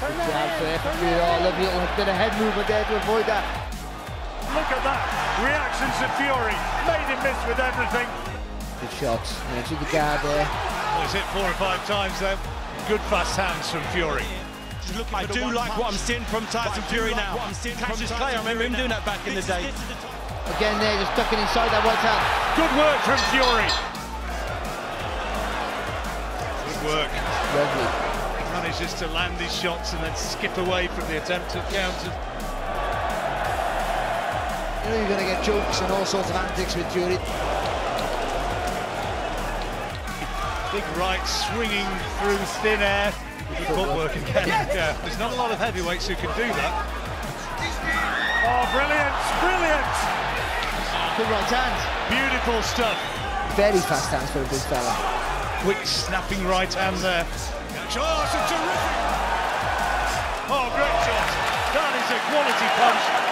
Good job there from Fury. Lovely little bit of head movement there to avoid that. Look at that. Reactions to Fury. Made him miss with everything. Good shots. Yeah, to the guard there. Well, he's hit four or five times there. Good fast hands from Fury. I do like what I'm seeing from Tyson Fury now. Cassius Clay, I remember him doing that back in the day. Again there, just ducking inside that right hand. Good work from Fury. Good work. Lovely. Manages to land his shots and then skip away from the attempt at counter. You know you're going to get jokes and all sorts of antics with Fury. Big right swinging through thin air. Good footwork again. Yeah, there's not a lot of heavyweights who can do that. Oh, brilliant, brilliant. Good right hand. Beautiful stuff. Very fast hands for a big fella. Quick snapping right hand there. Oh, it's a terrific. Oh, great shot. That is a quality punch.